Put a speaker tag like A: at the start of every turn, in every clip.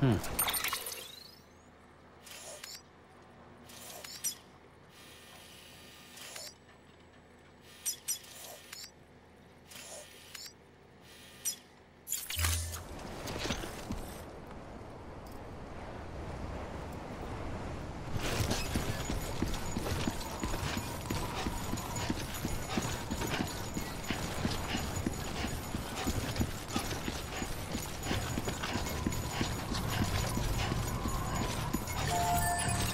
A: Hmm.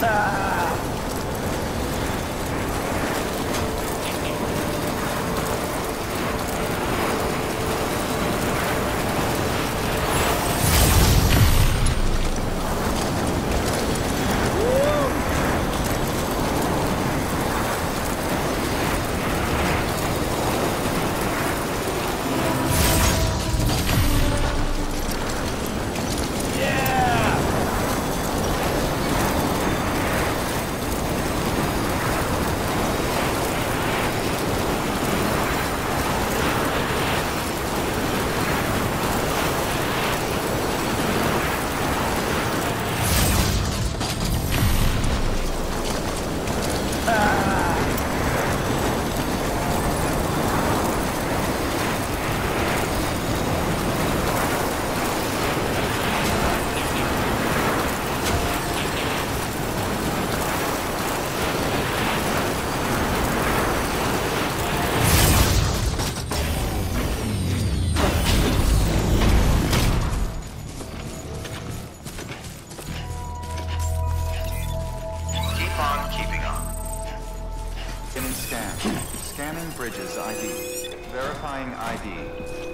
A: Santa! Scanning bridges ID. Verifying ID.